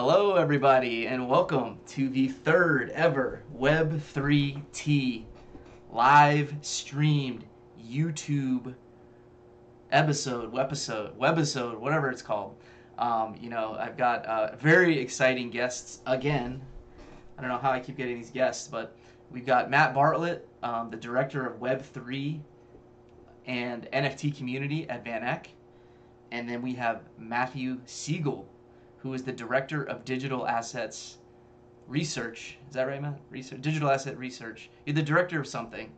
Hello, everybody, and welcome to the third ever Web3 Tea live streamed YouTube episode, webisode, webisode, whatever it's called. Um, you know, I've got uh, very exciting guests again. I don't know how I keep getting these guests, but we've got Matt Bartlett, um, the director of Web3 and NFT community at VanEck. And then we have Matthew Sigel, who is the director of digital assets research. Is that right, Matt? Research, digital asset research. You're the director of something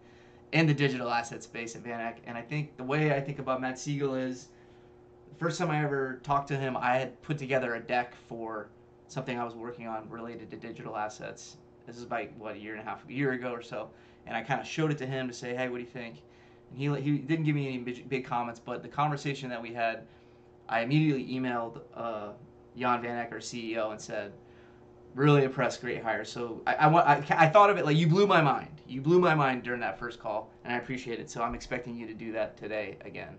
in the digital asset space at VanEck. And I think the way I think about Matt Sigel is the first time I ever talked to him, I had put together a deck for something I was working on related to digital assets. This is about what a year and a half, a year ago or so, and I kind of showed it to him to say, "Hey, what do you think?" And he he didn't give me any big, big comments, but the conversation that we had, I immediately emailed uh, Jan Van Eck, our CEO, and said, "Really impressed, great hire." So I I, want, I I thought of it like you blew my mind. You blew my mind during that first call, and I appreciate it. So I'm expecting you to do that today again.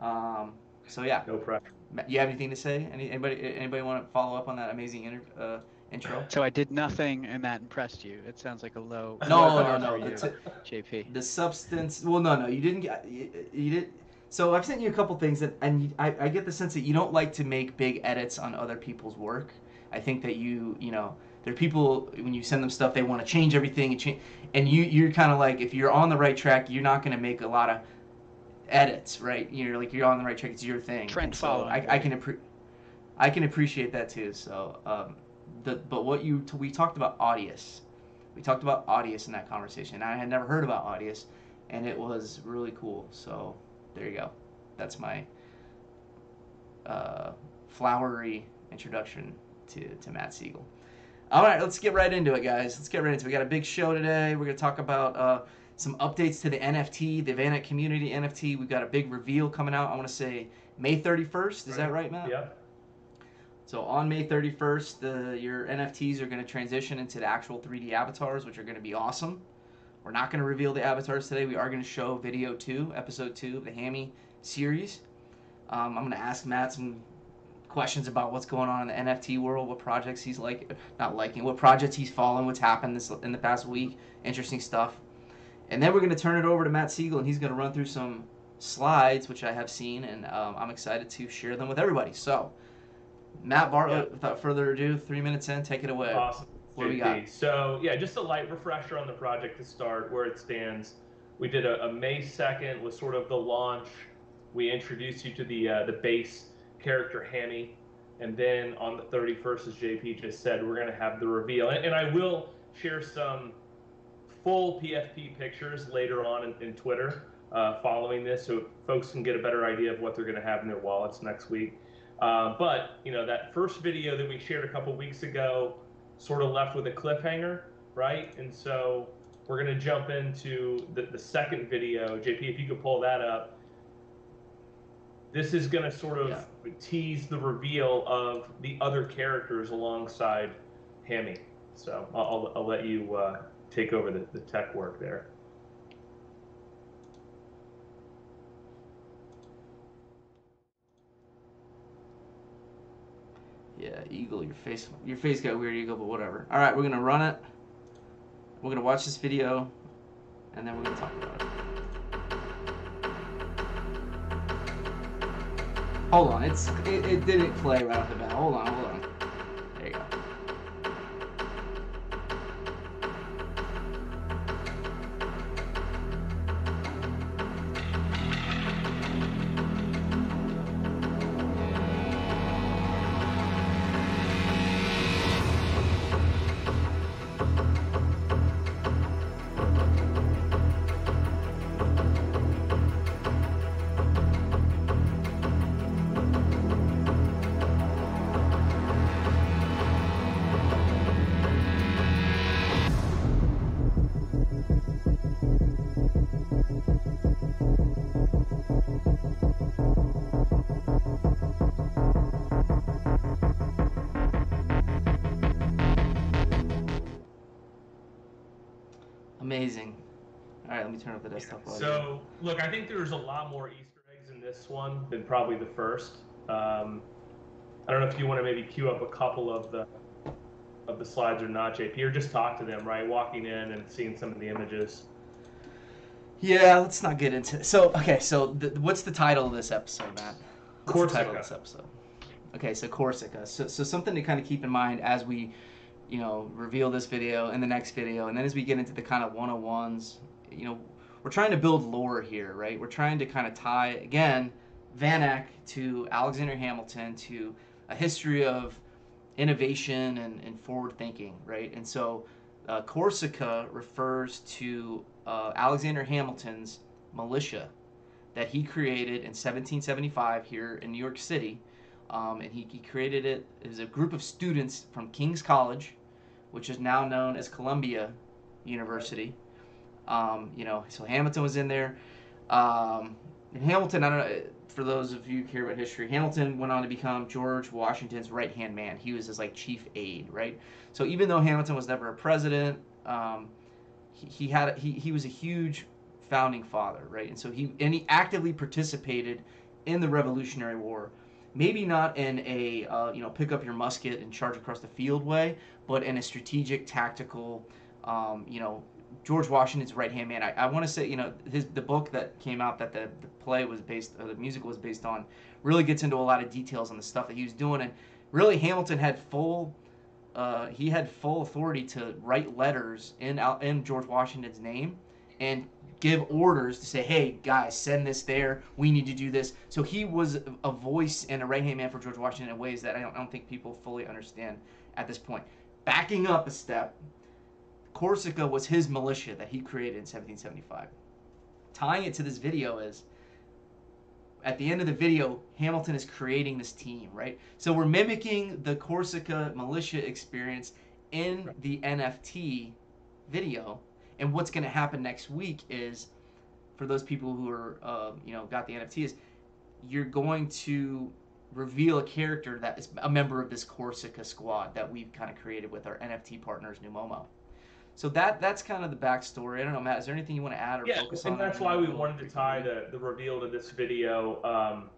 Um, so yeah. No pressure. You have anything to say? Any, anybody anybody want to follow up on that amazing inter, uh, intro? So I did nothing, and that impressed you. It sounds like a low. No, low no, no. for you, The, JP. the substance. Well, no, no. You didn't get. You, you did. So I've sent you a couple things that, and I, I get the sense that you don't like to make big edits on other people's work. I think that you, you know, there are people when you send them stuff, they want to change everything and change, and you, you're kind of like, if you're on the right track, you're not going to make a lot of edits, right? You're like, you're on the right track. It's your thing. Trend And so following. I, I can appre- I can appreciate that too. So, um, the but what you we talked about Audius, we talked about Audius in that conversation. I had never heard about Audius, and it was really cool. So there you go. That's my uh, flowery introduction to to Matt Sigel. All right, let's get right into it, guys. Let's get right into it. We got a big show today. We're gonna talk about uh, some updates to the NFT, the VanEck Community NFT. We've got a big reveal coming out. I want to say May 31st. Is that right, Matt? Yep. So on May 31st, the, your NFTs are going to transition into the actual 3D avatars, which are going to be awesome. We're not going to reveal the avatars today. We are going to show video two, episode two of the Hammy series. Um, I'm going to ask Matt some questions about what's going on in the NFT world, what projects he's like, not liking, what projects he's following, what's happened this in the past week, interesting stuff. And then we're going to turn it over to Matt Sigel, and he's going to run through some slides, which I have seen, and um, I'm excited to share them with everybody. So. Matt Bartlett, Yeah. without further ado, three minutes in, take it away. Awesome. What we got? So yeah, just a light refresher on the project to start where it stands. We did a, a May second was sort of the launch. We introduced you to the uh, the base character Hammy, and then on the 31st, as JP just said, we're going to have the reveal. And, and I will share some full PFP pictures later on in, in Twitter uh, following this, so folks can get a better idea of what they're going to have in their wallets next week. Uh, but you know that first video that we shared a couple weeks ago sort of left with a cliffhanger, right? And so we're going to jump into the, the second video. JP, if you could pull that up. This is going to sort of Yeah. tease the reveal of the other characters alongside Hammy. So I'll, I'll, I'll let you uh, take over the, the tech work there. Yeah, Eagle, your face, your face got weird, Eagle, but whatever. All right, we're gonna run it. We're gonna watch this video, and then we're gonna talk about it. Hold on, it's it, it didn't play right off the bat. Hold on, hold on. Amazing. All right, let me turn up the desktop. audio. So, look, I think there's a lot more Easter eggs in this one than probably the first. Um, I don't know if you want to maybe queue up a couple of the of the slides or not, JP, or just talk to them, right? Walking in and seeing some of the images. Yeah, let's not get into. So okay, so the, what's the title of this episode, Matt? What's the title of this episode? Okay, so Corsica. So, so something to kind of keep in mind as we, you know, reveal this video and the next video, and then as we get into the kind of 101s, you know, we're trying to build lore here, right? We're trying to kind of tie again VanEck to Alexander Hamilton to a history of innovation and, and forward thinking, right? And so uh, Corsica refers to uh, Alexander Hamilton's militia that he created in 1775 here in New York City. Um, and he, he created it It was a group of students from King's College, which is now known as Columbia University. Um, you know, so Hamilton was in there. Um, and Hamilton, I don't know, for those of you who care about history, Hamilton went on to become George Washington's right hand man. He was his like chief aide, right? So even though Hamilton was never a president, um, he, he had he, he was a huge founding father, right? And so he and he actively participated in the Revolutionary War. Maybe not in a uh, you know pick up your musket and charge across the field way, but in a strategic, tactical, um, you know George Washington's right hand man. I, I want to say, you know, his the book that came out that the, the play was based, or the musical was based on, really gets into a lot of details on the stuff that he was doing, and really Hamilton had full, uh, he had full authority to write letters in in George Washington's name, and give orders to say, hey guys, send this there. We need to do this. So he was a voice and a right hand man for George Washington in ways that I don't, I don't think people fully understand at this point. Backing up a step, Corsica was his militia that he created in 1775. Tying it to this video is at the end of the video, Hamilton is creating this team, right? So we're mimicking the Corsica militia experience in the NFT video. And what's going to happen next week is, for those people who are, uh, you know, got the NFTs, you're going to reveal a character that is a member of this Corsica squad that we've kind of created with our NFT partners, Numomo. So that that's kind of the backstory. I don't know, Matt. Is there anything you want to add or Yeah, focus on? and that's why we wanted to tie the, the reveal to this video. Um,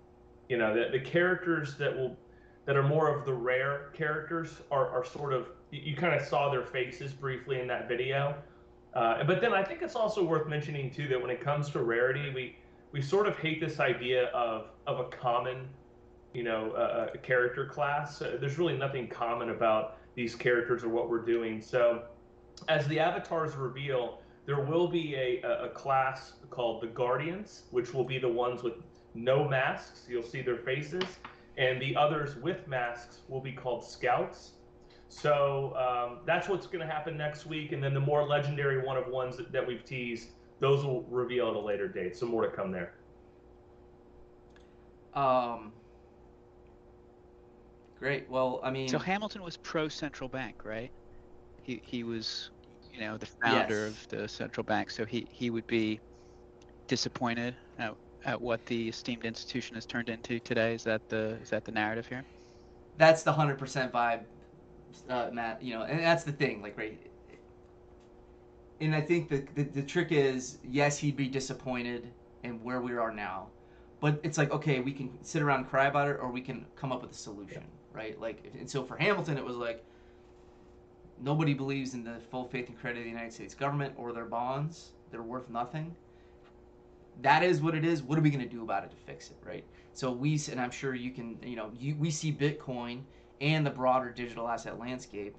you know, the, the characters that will that are more of the rare characters are, are sort of you kind of saw their faces briefly in that video. Uh, but then I think it's also worth mentioning too that when it comes to rarity, we we sort of hate this idea of of a common, you know, uh, character class. Uh, there's really nothing common about these characters or what we're doing. So as the avatars reveal, there will be a, a, a class called the Guardians, which will be the ones with no masks. You'll see their faces. And the others with masks will be called Scouts. So um, that's what's going to happen next week. And then the more legendary one of ones that, that we've teased, those will reveal at a later date. So more to come there. Um. Great. Well, I mean, So Hamilton was pro central bank, right? He he was, you know, the founder Yes. of the central bank. So he he would be disappointed at, at what the esteemed institution has turned into today. Is that the is that the narrative here? that's the hundred percent vibe, uh, Matt. You know, and that's the thing, like right. And I think the, the the trick is, yes, he'd be disappointed in where we are now, but it's like okay, we can sit around and cry about it, or we can come up with a solution, right? Like, and so for Hamilton, it was like nobody believes in the full faith and credit of the United States government or their bonds. They're worth nothing. That is what it is. What are we going to do about it to fix it, right? So we, and I'm sure you can, you know, you, we see Bitcoin and the broader digital asset landscape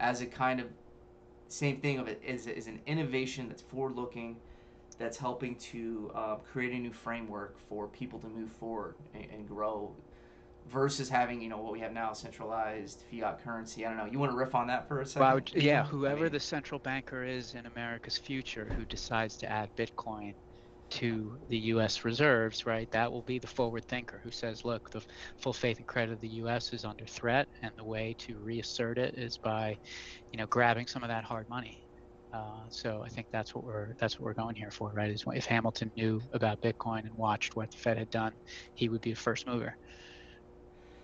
as a kind of same thing of it is, is an innovation that's forward looking, that's helping to uh, create a new framework for people to move forward and, and grow versus having, you know, what we have now, centralized fiat currency. I don't know. You want to riff on that for a second? Well, would, yeah, I whoever mean- the central banker is in America's future who decides to add Bitcoin to the U.S. reserves, right? That will be the forward thinker who says, look, the full faith and credit of the U.S. is under threat, and the way to reassert it is by, you know, grabbing some of that hard money. Uh, so I think that's what we're that's what we're going here for, right? Is if Hamilton knew about Bitcoin and watched what the Fed had done, he would be a first mover.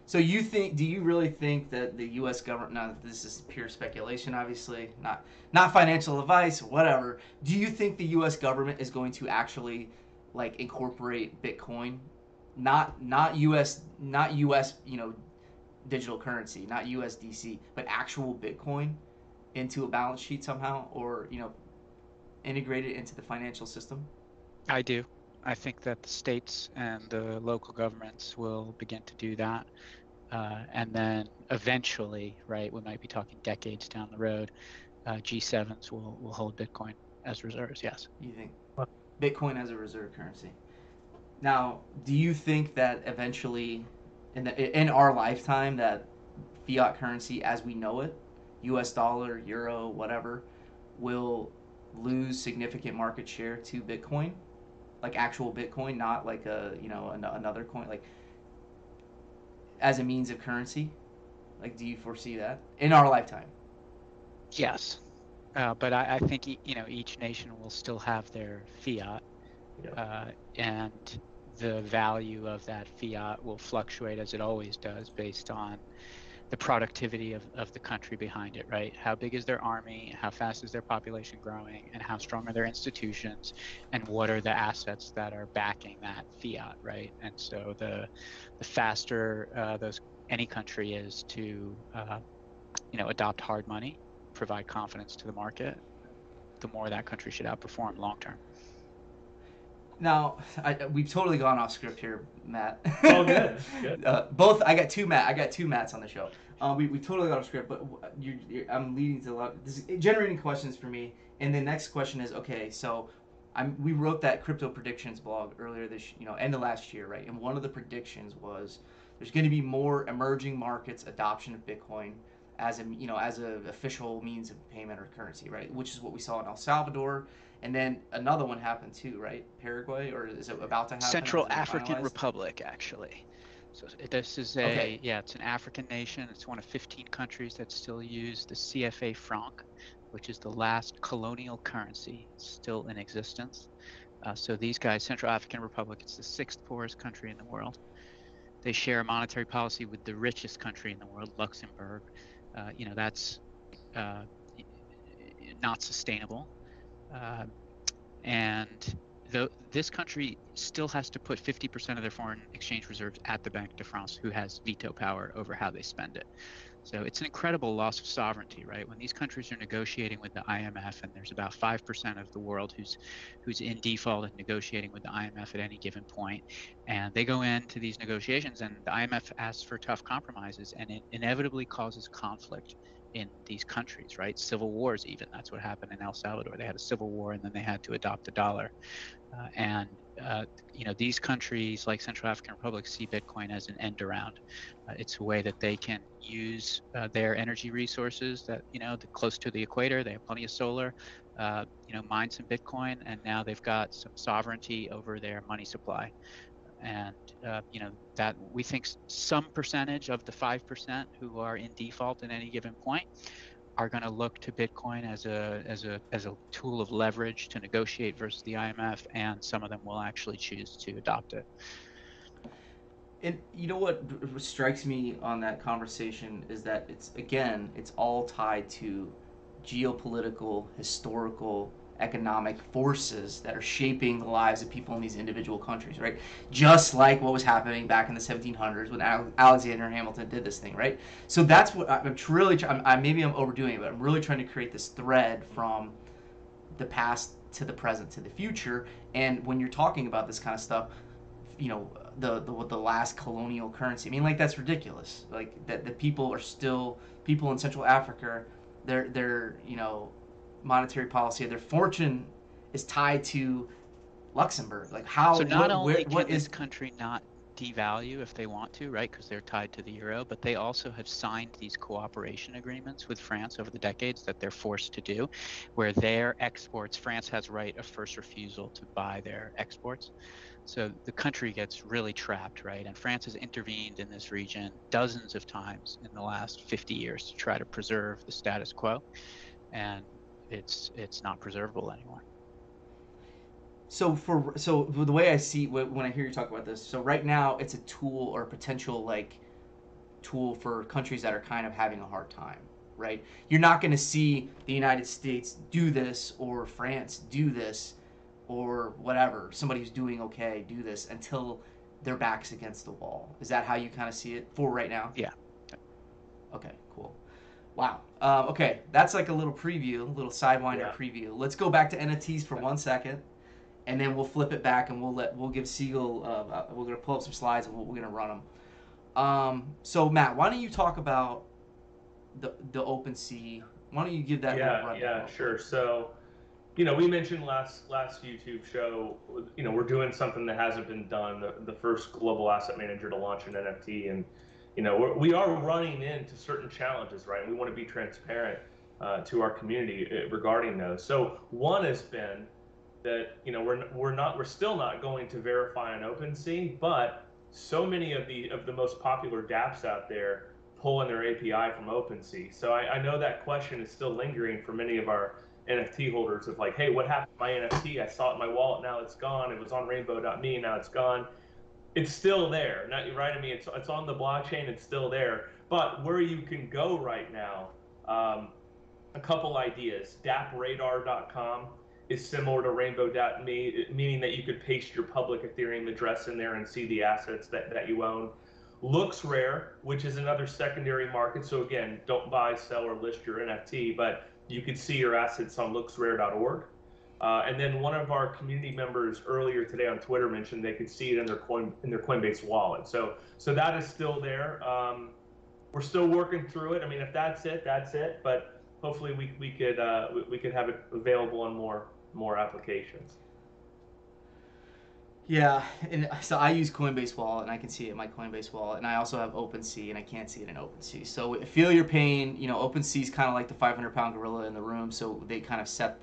So you think? Do you really think that the U.S. government? Now, that this is pure speculation, obviously, not not financial advice, whatever. Do you think the U.S. government is going to actually like incorporate Bitcoin? Not not U.S. not U.S. You know, digital currency, not USDC, but actual Bitcoin into a balance sheet somehow, or you know, integrate it into the financial system? I do. I think that the states and the local governments will begin to do that. Uh, and then eventually, right, we might be talking decades down the road, uh, G7s will, will hold Bitcoin as reserves, yes. You think Bitcoin as a reserve currency? Now, do you think that eventually, in the, in our lifetime, that fiat currency as we know it, U.S. dollar, euro, whatever, will lose significant market share to Bitcoin, like actual Bitcoin, not like a you know an, another coin, like as a means of currency? Like, do you foresee that in our lifetime? Yes, uh, but I, I think e- you know each nation will still have their fiat, Yeah. uh, and the value of that fiat will fluctuate as it always does based on the productivity of, of the country behind it, right? How big is their army? How fast is their population growing? And how strong are their institutions? And what are the assets that are backing that fiat, right? And so the the faster uh, those any country is to uh, you know adopt hard money, provide confidence to the market, the more that country should outperform long term. Now, I, we've totally gone off script here, Matt. Oh, good, good. Uh, both, I got two Matt. I got two Matts on the show. Um, we, we totally got off script, but you, you, I'm leading to a lot. This is generating questions for me. And the next question is, okay, so I'm, we wrote that crypto predictions blog earlier this, you know, end of last year, right? And one of the predictions was there's going to be more emerging markets adoption of Bitcoin as a, you know, as a official means of payment or currency, right? Which is what we saw in El Salvador. And then another one happened too, right? Paraguay, or is it about to happen? Central Has it been African finalized? Republic, actually. So this is a Okay. yeah, it's an African nation. It's one of 15 countries that still use the CFA franc, which is the last colonial currency still in existence. Uh, so these guys, Central African Republic, it's the sixth poorest country in the world. They share a monetary policy with the richest country in the world, Luxembourg. Uh, you know that's uh, not sustainable. Uh, and though this country still has to put 50% of their foreign exchange reserves at the Banque de France, who has veto power over how they spend it. So it's an incredible loss of sovereignty, right? When these countries are negotiating with the IMF, and there's about five percent of the world who's who's in default and negotiating with the IMF at any given point, and they go into these negotiations, and the IMF asks for tough compromises, and it inevitably causes conflict in these countries, right? Civil wars, even. That's what happened in El Salvador. They had a civil war, and then they had to adopt the dollar. Uh, and uh, you know these countries like Central African Republic see Bitcoin as an end around. Uh, it's a way that they can use uh, their energy resources that you know the, close to the equator. They have plenty of solar. Uh, you know, mine some Bitcoin, and now they've got some sovereignty over their money supply. And uh, you know that we think some percentage of the five percent who are in default at any given point are going to look to Bitcoin as a as a as a tool of leverage to negotiate versus the IMF, and some of them will actually choose to adopt it. And you know what strikes me on that conversation is that it's again, it's all tied to geopolitical, historical, economic forces that are shaping the lives of people in these individual countries, right? Just like what was happening back in the 1700s when Al- Alexander Hamilton did this thing, right? So that's what I'm really. try- I'm, I, maybe I'm overdoing it, but I'm really trying to create this thread from the past to the present to the future. And when you're talking about this kind of stuff, you know the the the last colonial currency. I mean, like that's ridiculous. Like that the people are still people in Central Africa. They're they're you know monetary policy, of their fortune is tied to Luxembourg. Like how? So not what, only where, can what this is country not devalue if they want to, right, because they're tied to the euro, but they also have signed these cooperation agreements with France over the decades that they're forced to do, where their exports, France has right of first refusal to buy their exports. So the country gets really trapped, right? And France has intervened in this region dozens of times in the last 50 years to try to preserve the status quo, and it's it's not preservable anymore. So for so the way I see when I hear you talk about this, so right now it's a tool or a potential like tool for countries that are kind of having a hard time, right? You're not going to see the United States do this or France do this or whatever. Somebody who's doing okay do this until their backs against the wall. Is that how you kind of see it for right now? Yeah. Okay, cool. Wow. Um, okay, that's like a little preview, a little sidewinder Yeah. preview. Let's go back to NFTs for one second, and then we'll flip it back and we'll let we'll give Sigel. Uh, uh, we're gonna pull up some slides and we're, gonna run them. Um, so Matt, why don't you talk about the the OpenSea? Why don't you give that? yeah, yeah, sure. So, you know, we mentioned last last YouTube show. You know, we're doing something that hasn't been done. The, the first global asset manager to launch an NFT, and you know, we're, we are running into certain challenges, right? And we want to be transparent uh, to our community uh, regarding those. So, one has been that you know we're we're not we're still not going to verify on OpenSea, but so many of the of the most popular DApps out there pull in their API from OpenSea. So I, I know that question is still lingering for many of our NFT holders of like, hey, what happened to my NFT? I saw it in my wallet, now it's gone. It was on rainbow.me, now it's gone. It's still there. Not you're right. I mean, it's it's on the blockchain. It's still there. But where you can go right now, um, a couple ideas. DAppRadar.com is similar to Rainbow.me, meaning that you could paste your public Ethereum address in there and see the assets that, that you own. LooksRare, which is another secondary market. So again, don't buy, sell, or list your NFT, but you could see your assets on looksrare.org. Uh, and then one of our community members earlier today on Twitter mentioned they could see it in their coin in their Coinbase wallet. So so that is still there. Um, we're still working through it. I mean, if that's it, that's it. But hopefully we, we could uh, we, we could have it available on more more applications. Yeah, and so I use Coinbase Wallet, and I can see it in my Coinbase Wallet, and I also have OpenSea, and I can't see it in OpenSea. So feel your pain. You know, OpenSea is kind of like the 500 pound gorilla in the room, so they kind of set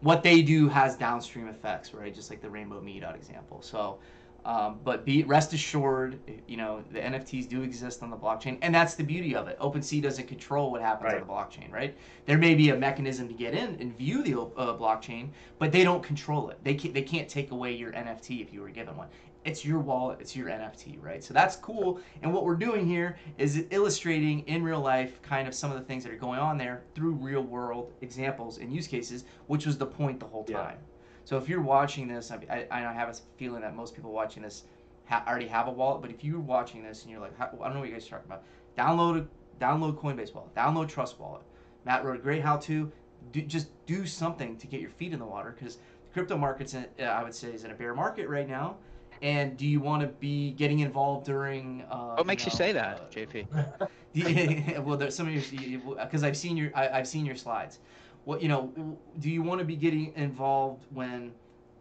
what they do has downstream effects, right? Just like the Rainbow Meetup example. So, um, but be rest assured, you know, the NFTs do exist on the blockchain, and that's the beauty of it. OpenSea doesn't control what happens Right. on the blockchain, right? There may be a mechanism to get in and view the uh, blockchain, but they don't control it. They can't, they can't take away your NFT if you were given one. It's your wallet, it's your NFT, right? So that's cool. And what we're doing here is illustrating in real life kind of some of the things that are going on there through real world examples and use cases, which was the point the whole Yeah. time. So if you're watching this, I, I, I have a feeling that most people watching this ha- already have a wallet. But if you're watching this and you're like, "How- I don't know what you guys are talking about, download download Coinbase Wallet, download Trust Wallet. Matt wrote a great how-to. Do, just do something to get your feet in the water because the crypto market's, uh, I would say, is in a bear market right now. And do you want to be getting involved during? Uh, What makes you know, say that, uh, JP? yeah, well, there's some of your because I've seen your I, I've seen your slides. What you know? Do you want to be getting involved when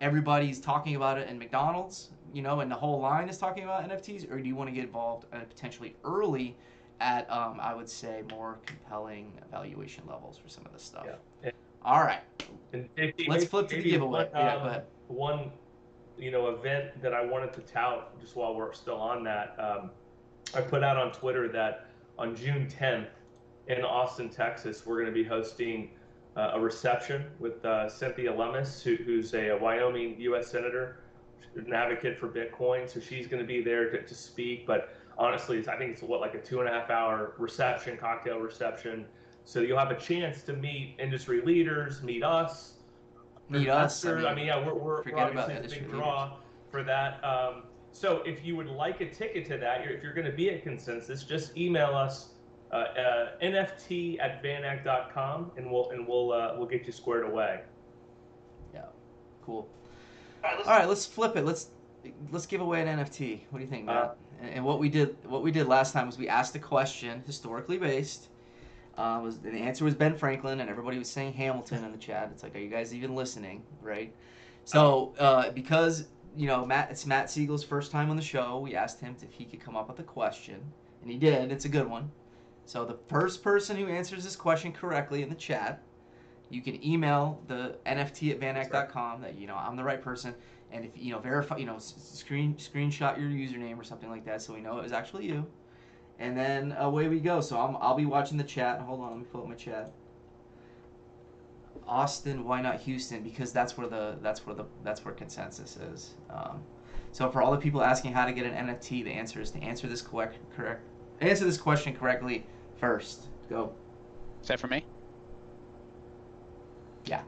everybody's talking about it in McDonald's? You know, and the whole line is talking about NFTs, or do you want to get involved uh, potentially early at um, I would say more compelling valuation levels for some of this stuff? Yeah. All right, And maybe- let's flip to the maybe giveaway. one, yeah, um, go ahead. One, you know, event that I wanted to tout just while we're still on that. Um, I put out on Twitter that on June 10th in Austin, Texas, we're going to be hosting uh, a reception with uh, Cynthia Lummis, who, who's a, a Wyoming U.S. senator, an advocate for Bitcoin. So she's going to be there to, to speak. But honestly, I think it's what like a two and a half hour reception, cocktail reception. So you'll have a chance to meet industry leaders, meet us, Meet us. I mean, I mean, yeah, we're, we're, we're forget about obviously the industry big draw for that. Um, so if you would like a ticket to that, you're, if you're going to be at Consensus, just email us uh, uh, nft at vaneck.com and we'll and we'll uh, we'll get you squared away. Yeah, cool. All right, let's flip it. Let's let's give away an NFT. What do you think, Matt? Uh, and, and what we did what we did last time was we asked a question, historically based. Uh, was the answer was Ben Franklin, and everybody was saying Hamilton in the chat. It's like, are you guys even listening? Right. So uh, because you know Matt, it's Matt Sigel's first time on the show. We asked him if he could come up with a question, and he did. It's a good one. So the first person who answers this question correctly in the chat, you can email the NFT at vaneck.com that you know I'm the right person, and if you know verify, you know screen screenshot your username or something like that, so we know it was actually you, and then away we go. So I'm, I'll be watching the chat. Hold on, let me pull up my chat. Austin, why not Houston? Because that's where the that's where the that's where consensus is. Um, so for all the people asking how to get an NFT, the answer is to answer this correct correct answer this question correctly first. Go. Is that for me? Yeah.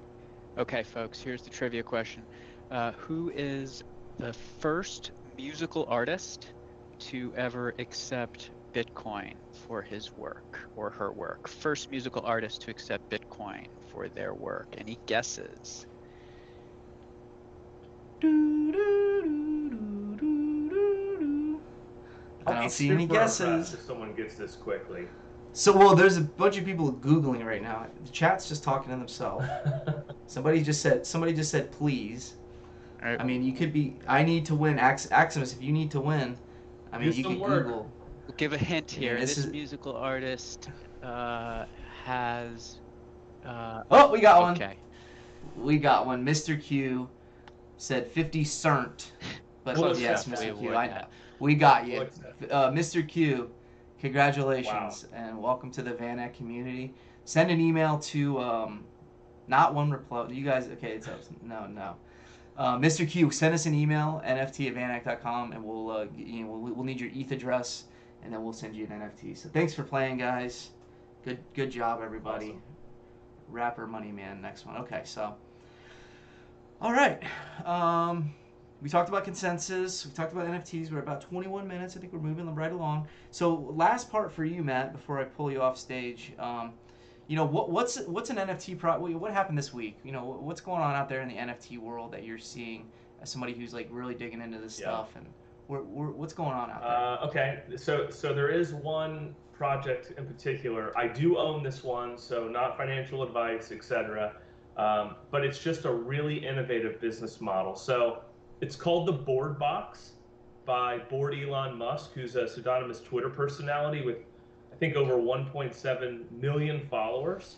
Okay, folks, here's the trivia question. Uh, who is the first musical artist to ever accept Bitcoin for his work or her work? First musical artist to accept Bitcoin for their work. Any guesses? I don't see any guesses. If someone gets this quickly. So, well, there's a bunch of people googling right now. The chat's just talking to themselves. Somebody just said. Somebody just said, please. Alright, I mean, you could be. I need to win. Ax- Aximus, if you need to win, I mean, Do you some could work. Google. We'll give a hint Yeah, here. this this is- musical artist uh, has. Uh, Oh, we got one. okay. We got one. Mr. Q said 50 Cent. But We'll yes, Mr. Q, We I know. We got you. Uh, Mr. Q, congratulations and welcome to the VanEck community. Send an email to um, not one reply. You guys, okay? It's no, no. Uh, Mr. Q, send us an email nft at vaneck.com and we'll uh, you know we'll, we'll need your ETH address and then we'll send you an NFT. So thanks for playing, guys. Good good job, everybody. Awesome. Rapper Money Man, next one. Okay, so. All right. Um, we talked about consensus. We talked about NFTs. We're about 21 minutes. I think we're moving them right along. So, last part for you, Matt, before I pull you off stage. Um, you know, what, what's what's an NFT pro? What happened this week? You know, what's going on out there in the NFT world that you're seeing as somebody who's like really digging into this Yeah. stuff and where, where, what's going on out there? Uh, okay, so so there is one project in particular. I do own this one, so not financial advice, etc. Um, but it's just a really innovative business model. So it's called the Bored Box by Bored Elon Musk, who's a pseudonymous Twitter personality with I think over 1.7 million followers.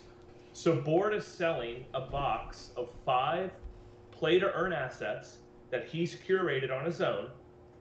So Bored is selling a box of five play to earn assets that he's curated on his own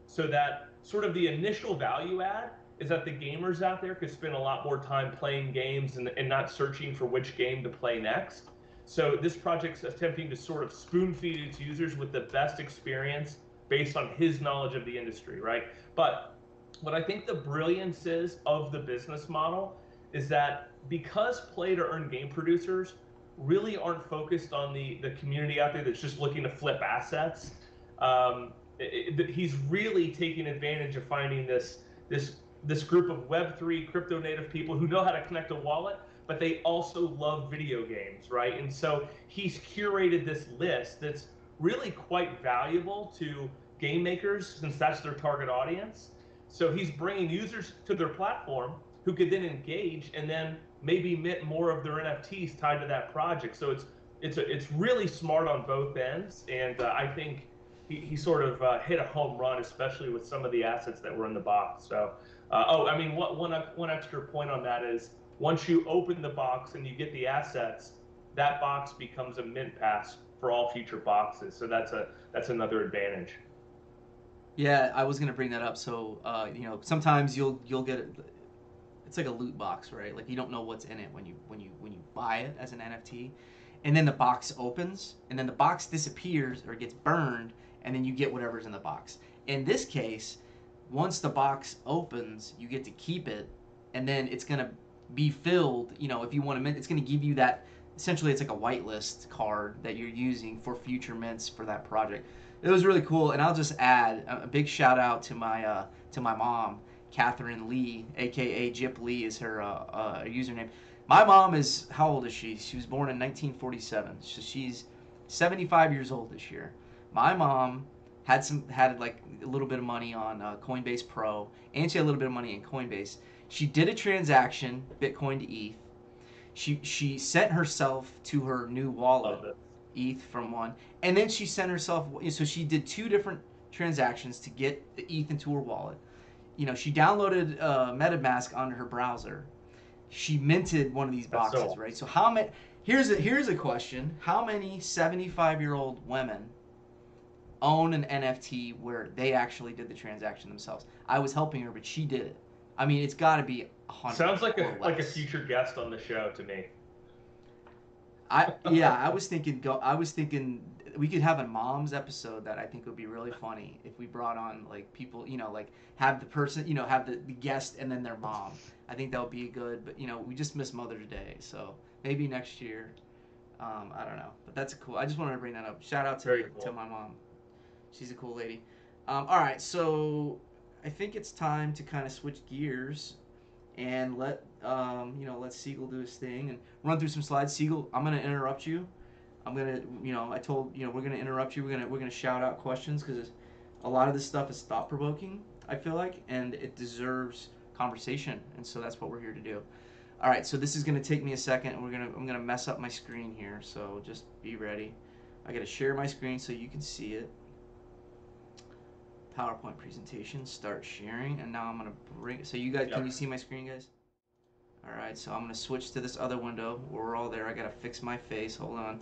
so that sort of the initial value add is that the gamers out there could spend a lot more time playing games and, and not searching for which game to play next. So this project's attempting to sort of spoon feed its users with the best experience based on his knowledge of the industry, right? But what I think the brilliance is of the business model is that because play to earn game producers really aren't focused on the, the community out there that's just looking to flip assets, um, it, it, he's really taking advantage of finding this this this group of Web3 crypto native people who know how to connect a wallet, but they also love video games, right? And so he's curated this list that's really quite valuable to game makers since that's their target audience. So he's bringing users to their platform who could then engage and then maybe mint more of their NFTs tied to that project. So it's it's a, it's really smart on both ends, and uh, I think he, he sort of uh, hit a home run, especially with some of the assets that were in the box. So, uh, oh, I mean, what, one one extra point on that is once you open the box and you get the assets, that box becomes a mint pass for all future boxes. So that's a that's another advantage. Yeah, I was gonna bring that up. So, uh, you know, sometimes you'll you'll get it. It's like a loot box, right? Like you don't know what's in it when you when you when you buy it as an NFT, and then the box opens, and then the box disappears or gets burned, and then you get whatever's in the box. In this case, once the box opens, you get to keep it, and then it's gonna be filled. You know, if you want to mint, it's gonna give you that. Essentially, it's like a whitelist card that you're using for future mints for that project it was really cool and i'll just add a big shout out to my uh, to my mom catherine lee aka jip lee is her uh, uh, username my mom is how old is she she was born in 1947 so she's 75 years old this year my mom had some had like a little bit of money on uh, coinbase pro and she had a little bit of money in coinbase she did a transaction bitcoin to eth she she sent herself to her new wallet ETH from one, and then she sent herself. So she did two different transactions to get the ETH into her wallet. You know, she downloaded uh, MetaMask onto her browser. She minted one of these That's so boxes, right? So how many? Here's a here's a question: How many 75 year old women own an NFT where they actually did the transaction themselves? I was helping her, but she did it. I mean, it's got to be a hundred. Sounds like a or like a future guest on the show to me. I yeah, I was thinking go. I was thinking we could have a mom's episode that I think would be really funny if we brought on like people, you know, like have the person, you know, have the, the guest and then their mom. I think that would be good. But you know, we just missed Mother's Day, so maybe next year. Um, I don't know, but that's cool. I just wanted to bring that up. Shout out to cool. to my mom. She's a cool lady. Um, all right, so I think it's time to kind of switch gears. and let um, you know let Sigel do his thing and run through some slides. Sigel, I'm gonna interrupt you. I'm gonna you know I told you know we're gonna interrupt you. We're gonna we're gonna shout out questions because a lot of this stuff is thought provoking. I feel like and it deserves conversation, and so that's what we're here to do. All right, so this is gonna take me a second, we're gonna I'm gonna mess up my screen here, so just be ready. I gotta share my screen so you can see it. PowerPoint presentation, start sharing, and now I'm gonna bring. So you guys, Yep. can you see my screen, guys? All right, so I'm gonna switch to this other window. We're all there. I gotta fix my face. Hold on.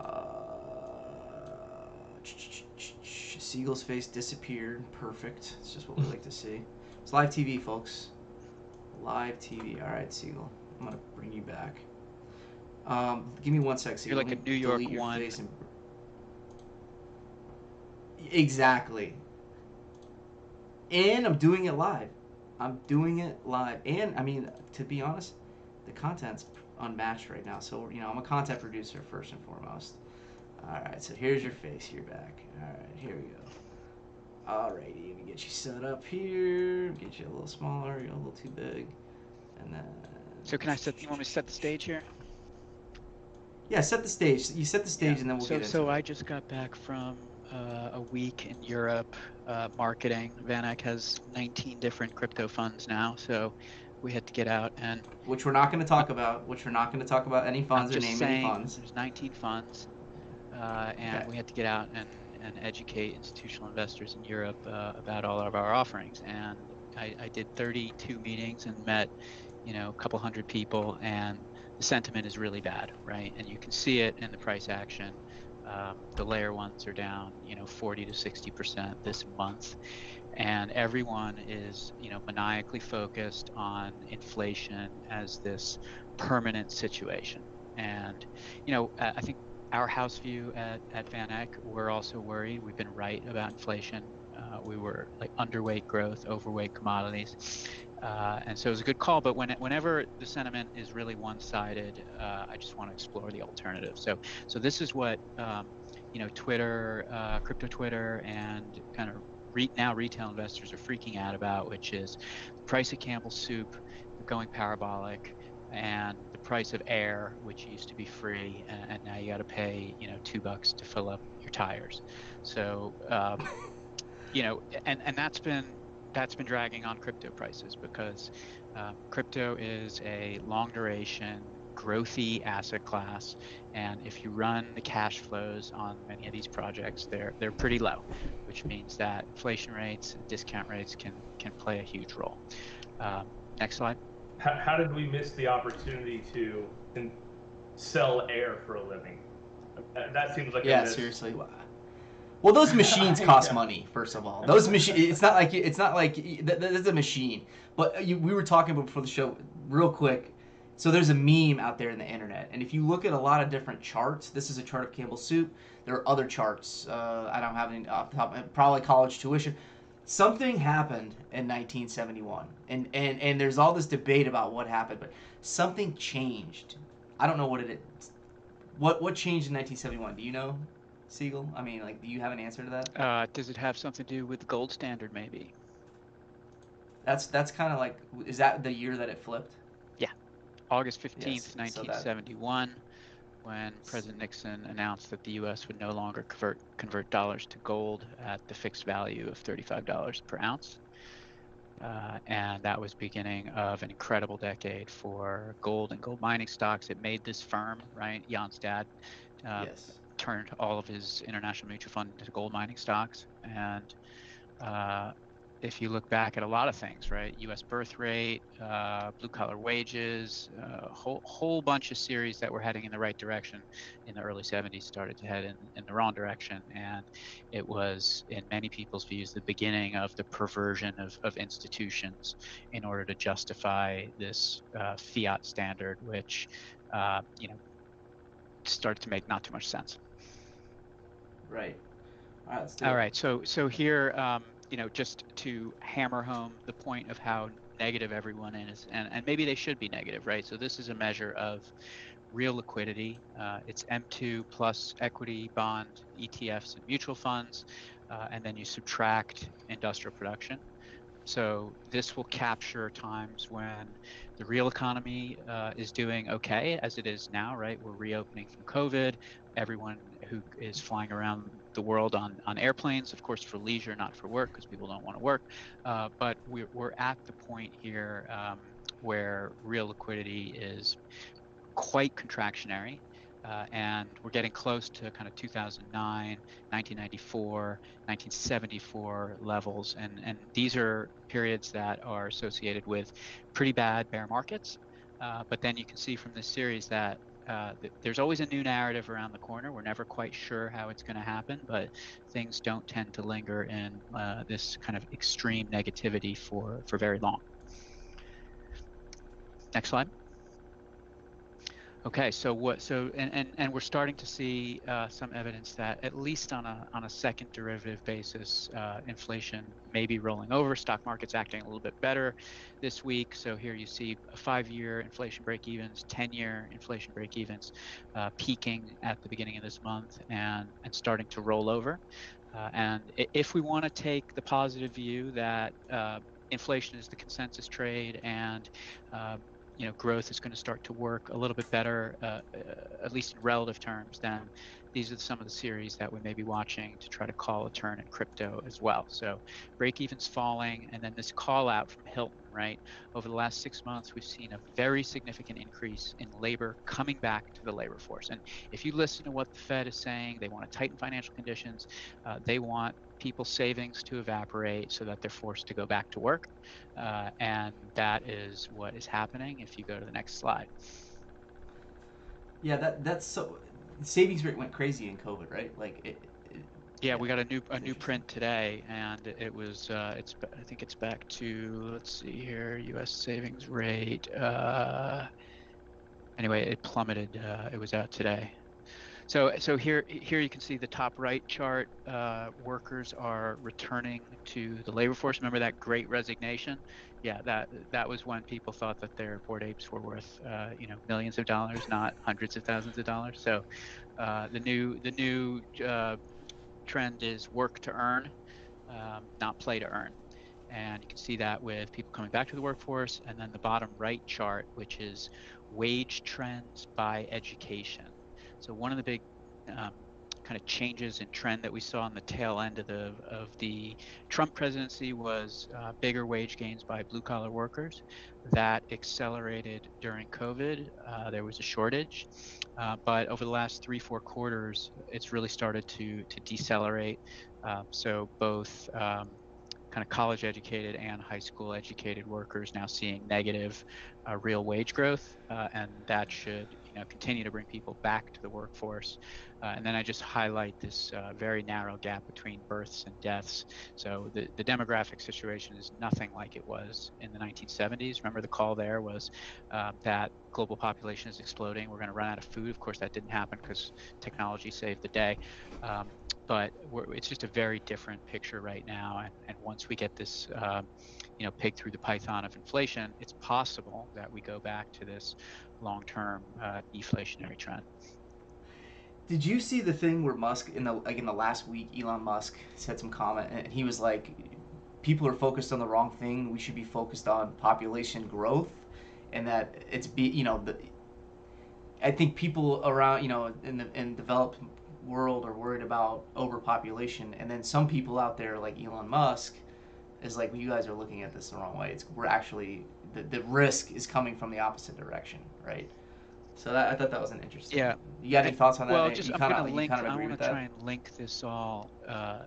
Uh, Sigel's face disappeared. Perfect. It's just what we like to see. It's live TV, folks. Live TV. All right, Sigel. I'm gonna bring you back. Um, give me one sec, Sigel. You're like a New York one. and- Exactly. And I'm doing it live. I'm doing it live. And I mean, to be honest, the content's unmatched right now. So you know, I'm a content producer first and foremost. All right, so here's your face. You're back. All right, here we go. Alrighty, let me get you set up here. Get you a little smaller. You're a little too big. And then. So can I set? You want me to set the stage here? Yeah, set the stage. You set the stage, Yeah. and then we'll so, get into so it. I just got back from uh, a week in Europe uh, marketing. VanEck has 19 different crypto funds now, so we had to get out and Which we're not going to talk about. Which we're not going to talk about any funds or name saying any funds. there's 19 funds, uh, and Okay. we had to get out and, and educate institutional investors in Europe uh, about all of our offerings. And I, I did 32 meetings and met, you know, a couple hundred people, and the sentiment is really bad, right? And you can see it in the price action. Um, the layer ones are down, you know, 40 to 60 percent this month, and everyone is, you know, maniacally focused on inflation as this permanent situation. And, you know, I think our house view at, at VanEck, we're also worried. We've been right about inflation. Uh, we were like underweight growth, overweight commodities. Uh, and so it was a good call. But when it, whenever the sentiment is really one-sided, uh, I just want to explore the alternative. So, so this is what um, you know, Twitter, uh, crypto Twitter, and kind of re- now retail investors are freaking out about, which is the price of Campbell's soup going parabolic, and the price of air, which used to be free, and, and now you got to pay, you know, two bucks to fill up your tires. So, um, you know, and and that's been that's been dragging on crypto prices because um, crypto is a long duration, growthy asset class, and if you run the cash flows on many of these projects, they're they're pretty low, which means that inflation rates, and discount rates can can play a huge role. Um, next slide. How, how did we miss the opportunity to sell air for a living? That, that seems like a Yeah, miss. seriously. Well, those machines cost Yeah. money. First of all, those machines. It's not like it's not like that's a machine. But you, we were talking about before the show, real quick. So there's a meme out there in the internet, and if you look at a lot of different charts, this is a chart of Campbell's soup. There are other charts. Uh, I don't have any off the top. Probably college tuition. Something happened in 1971, and, and and there's all this debate about what happened, but something changed. I don't know what it is. What what changed in 1971? Do you know? Sigel? I mean, like, do you have an answer to that? Uh, does it have something to do with the gold standard, maybe? That's that's kind of like, is that the year that it flipped? Yeah, August 15th, Yes, so that- 1971, when President Nixon announced that the U.S. would no longer convert convert dollars to gold at the fixed value of $35 per ounce. Uh, and that was beginning of an incredible decade for gold and gold mining stocks. It made this firm, right? Jan's dad uh, yes. Turned all of his international mutual fund into gold mining stocks. And uh, if you look back at a lot of things, right, U.S. birth rate, uh, blue collar wages, a whole whole bunch of series that were heading in the right direction in the early 70s started to head in, in the wrong direction, and it was, in many people's views, the beginning of the perversion of, of institutions in order to justify this uh, fiat standard, which uh, you know started to make not too much sense. Right. All right. Let's do All it. right, so so here, um, you know, just to hammer home the point of how negative everyone is, and, and maybe they should be negative, right? So this is a measure of real liquidity. Uh, it's M2 plus equity, bond, ETFs, and mutual funds, uh, and then you subtract industrial production. So this will capture times when the real economy uh, is doing okay, as it is now, right? We're reopening from COVID. Everyone who is flying around the world on, on airplanes, of course, for leisure, not for work, because people don't want to work. Uh, but we're, we're at the point here um, where real liquidity is quite contractionary. Uh, and we're getting close to kind of 2009, 1994, 1974 levels, and and these are periods that are associated with pretty bad bear markets. Uh, but then you can see from this series that uh, th- there's always a new narrative around the corner. We're never quite sure how it's going to happen, but things don't tend to linger in uh, this kind of extreme negativity for for very long. Next slide. Okay, so what? So and and, and we're starting to see uh, some evidence that at least on a on a second derivative basis, uh, inflation may be rolling over. Stock market's acting a little bit better this week. So here you see five-year inflation break-evens, ten-year inflation break-evens, uh, peaking at the beginning of this month and and starting to roll over. Uh, and if we want to take the positive view that uh, inflation is the consensus trade and uh, you know growth is going to start to work a little bit better, uh, uh, at least in relative terms, then these are some of the series that we may be watching to try to call a turn in crypto as well. So break evens falling, and then this call out from Hilton, right? Over the last six months, we've seen a very significant increase in labor coming back to the labor force. And if you listen to what the Fed is saying, they want to tighten financial conditions, uh, they want people's savings to evaporate so that they're forced to go back to work. Uh, and that is what is happening if you go to the next slide. Yeah, that that's so. Savings rate went crazy in COVID, right? Like it. it yeah, we got a new a new print today, and it was uh, it's I think it's back to let's see here U.S. savings rate. Uh, anyway, it plummeted. Uh, it was out today. So, so here, here you can see the top right chart. Uh, workers are returning to the labor force. Remember that Great Resignation? Yeah, that that was when people thought that their Bored Apes were worth, uh, you know, millions of dollars, not hundreds of thousands of dollars. So, uh, the new the new uh, trend is work to earn, um, not play to earn. And you can see that with people coming back to the workforce, and then the bottom right chart, which is wage trends by education. So one of the big um, kind of changes in trend that we saw on the tail end of the of the Trump presidency was uh, bigger wage gains by blue collar workers. That accelerated during COVID. Uh, there was a shortage, uh, but over the last three four quarters, it's really started to to decelerate. Um, so both um, kind of college educated and high school educated workers now seeing negative uh, real wage growth, uh, and that should you know continue to bring people back to the workforce. Uh, and then I just highlight this uh, very narrow gap between births and deaths. So the, the demographic situation is nothing like it was in the 1970s. Remember the call there was uh, that global population is exploding. We're going to run out of food. Of course, that didn't happen because technology saved the day. Um, but it's just a very different picture right now. And, and once we get this, um, you know, pig through the python of inflation, it's possible that we go back to this long-term uh, deflationary trend. Did you see the thing where Musk in the like in the last week, Elon Musk said some comment and he was like, "People are focused on the wrong thing. We should be focused on population growth, and that it's be you know the." I think people around you know in the in developed world are worried about overpopulation, and then some people out there like Elon Musk is like, well, you guys are looking at this the wrong way. It's we're actually the, the risk is coming from the opposite direction, right? So that, I thought that was an interesting. Yeah. You got any thoughts on that? Well, just you I'm going to link. I want to try and link this all uh,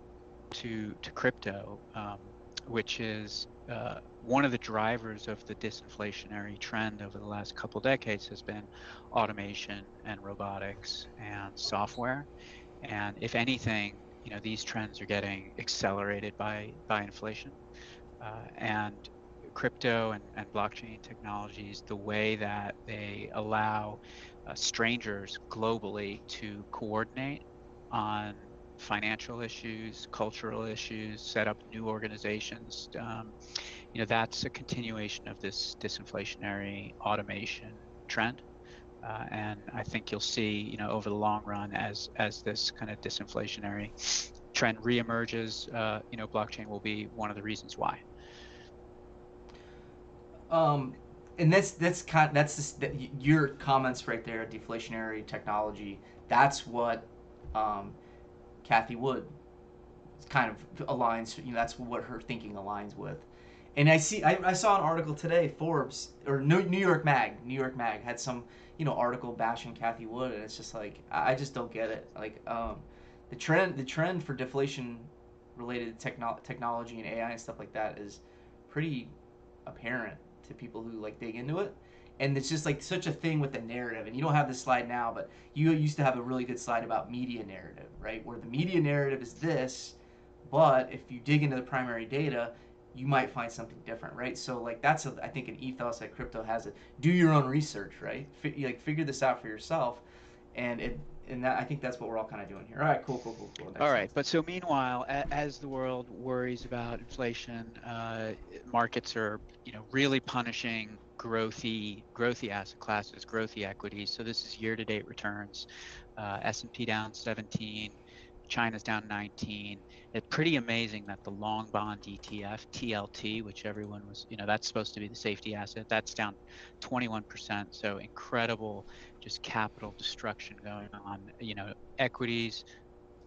to to crypto, um, which is uh, one of the drivers of the disinflationary trend over the last couple decades has been automation and robotics and software. And if anything, you know these trends are getting accelerated by by inflation. Uh, and crypto and, and blockchain technologies, the way that they allow uh, strangers globally to coordinate on financial issues, cultural issues, set up new organizations. Um, you know, that's a continuation of this disinflationary automation trend. Uh, and I think you'll see, you know, over the long run, as as this kind of disinflationary trend reemerges, uh, you know, blockchain will be one of the reasons why. Um, and that's that's kind that's that, your comments right there. Deflationary technology. That's what um, Cathie Wood kind of aligns. You know, that's what her thinking aligns with. And I see, I, I saw an article today, Forbes or New York Mag, New York Mag had some, you know, article bashing Cathie Wood, and it's just like I just don't get it. Like, um, the trend, the trend for deflation related techno- technology and AI and stuff like that is pretty apparent to people who like dig into it. And it's just like such a thing with the narrative. And you don't have this slide now, but you used to have a really good slide about media narrative, right? Where the media narrative is this, but if you dig into the primary data, you might find something different, right? So like that's a, I think an ethos that crypto has. It do your own research, right? F- like figure this out for yourself, and it and that I think that's what we're all kind of doing here. All right, cool, cool, cool, cool. All right, but so meanwhile, a, as the world worries about inflation, uh, markets are you know really punishing growthy growthy asset classes, growthy equities. So this is year-to-date returns. Uh, S&P down 17, China's down 19. It's pretty amazing that the long bond ETF, TLT, which everyone was, you know, that's supposed to be the safety asset, that's down 21%. So incredible just capital destruction going on. You know, equities,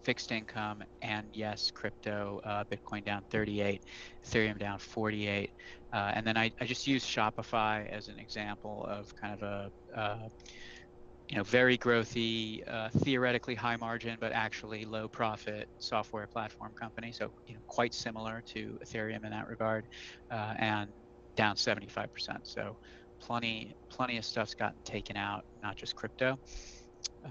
fixed income, and yes, crypto. Uh, Bitcoin down 38, Ethereum down 48, uh, and then I, I just use Shopify as an example of kind of a uh, you know very growthy, uh, theoretically high margin, but actually low profit software platform company. So you know quite similar to Ethereum in that regard, uh, and down 75%. So plenty plenty of stuff's gotten taken out, not just crypto.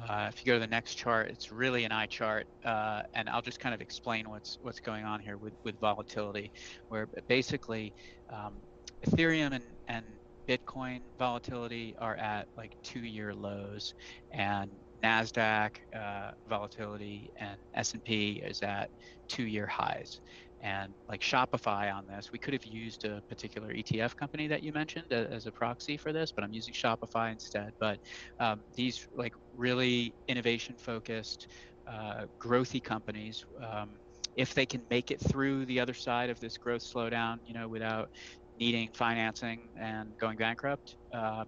Uh, if you go to the next chart, it's really an eye chart, uh, and I'll just kind of explain what's what's going on here with, with volatility, where basically um, Ethereum and, and Bitcoin volatility are at like two-year lows, and Nasdaq uh, volatility and S&P is at two-year highs and like Shopify on this. We could have used a particular ETF company that you mentioned as a proxy for this, but I'm using Shopify instead. But um, these like really innovation focused, uh, growthy companies, um, if they can make it through the other side of this growth slowdown, you know, without needing financing and going bankrupt, uh,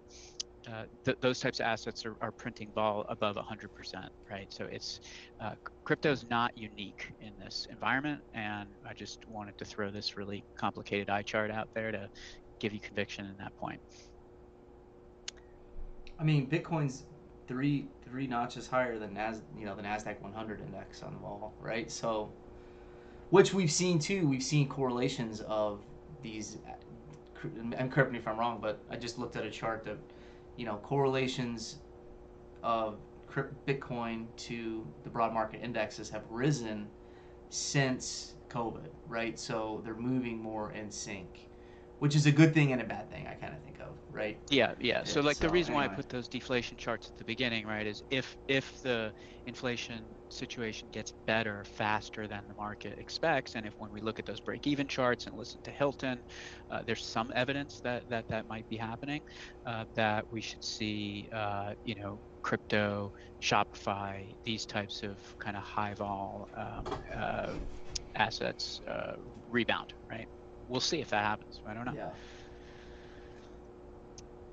uh, th- those types of assets are, are printing vol above 100%, right? So it's uh, crypto is not unique in this environment, and I just wanted to throw this really complicated eye chart out there to give you conviction in that point. I mean, Bitcoin's three three notches higher than Nas, you know, the Nasdaq 100 index on the wall, right? So, which we've seen too. We've seen correlations of these. And correct me if I'm wrong, but I just looked at a chart that you know, correlations of Bitcoin to the broad market indexes have risen since COVID, right? So they're moving more in sync, which is a good thing and a bad thing. I kind of think of, right? Yeah, yeah. So like so, the reason anyway. why I put those deflation charts at the beginning, right, is if if the inflation situation gets better faster than the market expects. And if when we look at those break-even charts and listen to Hilton, uh, there's some evidence that that, that might be happening, uh, that we should see, uh, you know, crypto, Shopify, these types of kind of high vol um, uh, assets uh, rebound, right? We'll see if that happens. I don't know. Yeah.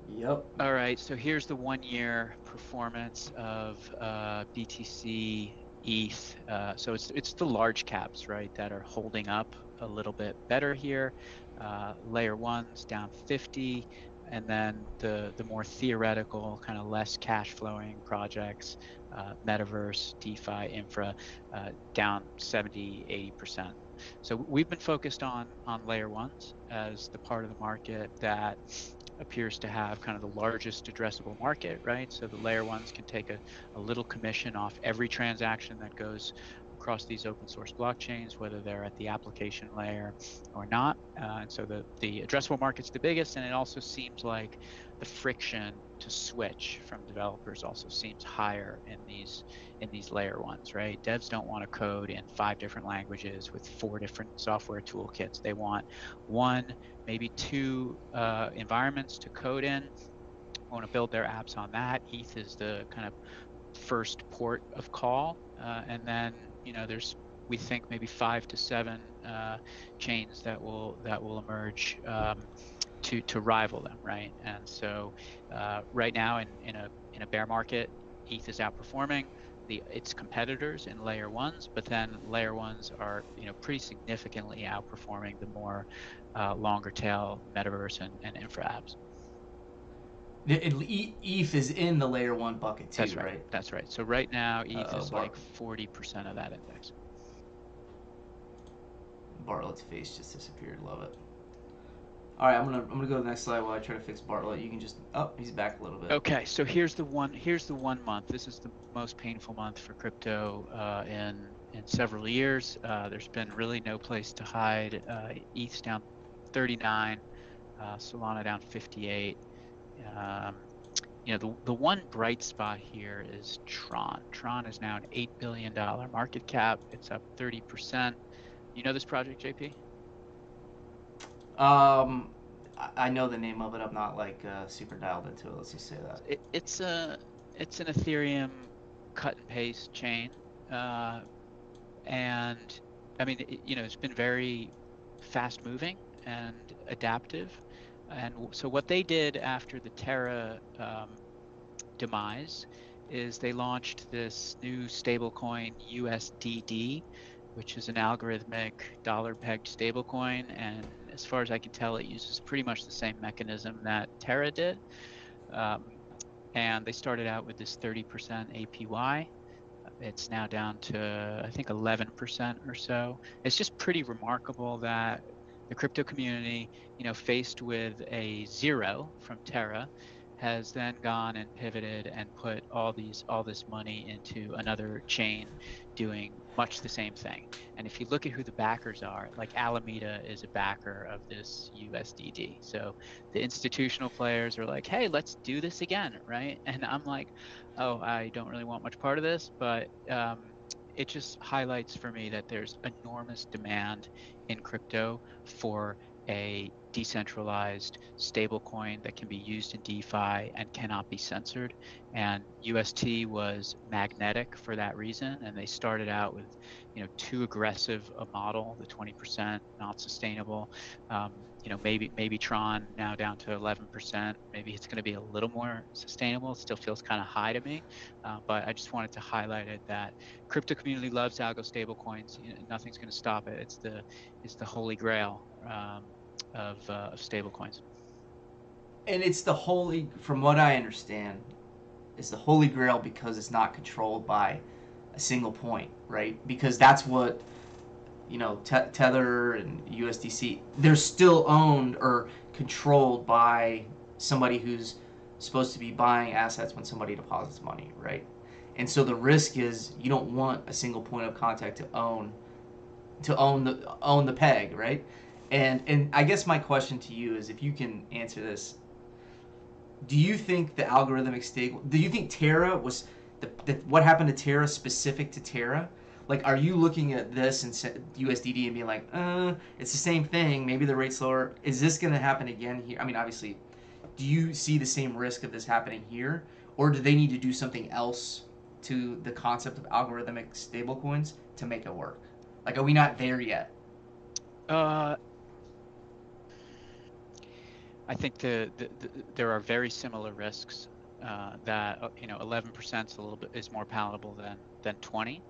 Yep. All right, so here's the one year performance of uh, BTC ETH. Uh, so it's it's the large caps, right, that are holding up a little bit better here. Uh, layer ones down 50, and then the the more theoretical, kind of less cash flowing projects, uh, metaverse, DeFi, infra, uh, down 70, 80 percent. So we've been focused on on layer ones as the part of the market that appears to have kind of the largest addressable market, right? So the layer ones can take a, a little commission off every transaction that goes across these open source blockchains, whether they're at the application layer or not. Uh, and so the, the addressable market's the biggest, and it also seems like the friction to switch from developers also seems higher in these in these layer ones, right? Devs don't want to code in five different languages with four different software toolkits. They want one, maybe two uh, environments to code in. Want to build their apps on that. ETH is the kind of first port of call, uh, and then you know there's we think maybe five to seven uh, chains that will that will emerge um, to to rival them, right? And so uh, right now in, in a in a bear market, ETH is outperforming the its competitors in layer ones, but then layer ones are you know pretty significantly outperforming the more uh, longer tail metaverse and, and infra apps. ETH is in the layer one bucket too, That's right. right? That's right. So right now ETH Uh-oh, is like forty percent of that index. Bartlett's face just disappeared. Love it. All right, I'm gonna I'm gonna go to the next slide while I try to fix Bartlett. You can just oh he's back a little bit. Okay, so here's the one. Here's the one month. This is the most painful month for crypto uh, in in several years. Uh, there's been really no place to hide. Uh, ETH's down 39, uh, Solana down 58. Um, you know, the the one bright spot here is Tron. Tron is now an eight billion dollar market cap. It's up 30 percent. You know this project, JP? Um, I- know the name of it. I'm not like uh, super dialed into it. Let's just say that. it, it's a it's an Ethereum cut and paste chain, uh, and I mean it, you know it's been very fast moving and adaptive, and so what they did after the Terra um, demise is they launched this new stablecoin USDD, which is an algorithmic dollar pegged stablecoin, and as far as I can tell, it uses pretty much the same mechanism that Terra did. Um, and they started out with this 30% APY. It's now down to I think 11% or so. It's just pretty remarkable that the crypto community, you know, faced with a zero from Terra, has then gone and pivoted and put all these all this money into another chain doing much the same thing. And if you look at who the backers are, like Alameda is a backer of this USDD. So the institutional players are like, hey, let's do this again, right? And I'm like, oh, I don't really want much part of this, but um, it just highlights for me that there's enormous demand in crypto for a decentralized stablecoin that can be used in DeFi and cannot be censored. And UST was magnetic for that reason. And they started out with, you know, too aggressive a model, the 20% not sustainable. Um, you know, maybe maybe Tron now down to 11%. Maybe it's going to be a little more sustainable. It still feels kind of high to me, uh, but I just wanted to highlight it that crypto community loves algo stablecoins. You know, nothing's going to stop it. It's the it's the holy grail um, of uh, of stablecoins. And it's the holy, from what I understand, it's the holy grail because it's not controlled by a single point, right? Because that's what, you know, Te- Tether and USDC, they're still owned or controlled by somebody who's supposed to be buying assets when somebody deposits money, right? And so the risk is you don't want a single point of contact to own to own the own the peg, right? And and I guess my question to you is if you can answer this. Do you think the algorithmic stable do you think terra was the, the what happened to terra specific to terra? Like are you looking at this and usdd and being like uh it's the same thing maybe the rate's lower. Is this going to happen again here? I mean obviously do you see the same risk of this happening here? Or do they need to do something else to the concept of algorithmic stablecoins to make it work? Like are we not there yet? Uh, I think the, the, the there are very similar risks. Uh, that uh, you know, 11% is a little bit is more palatable than than 20.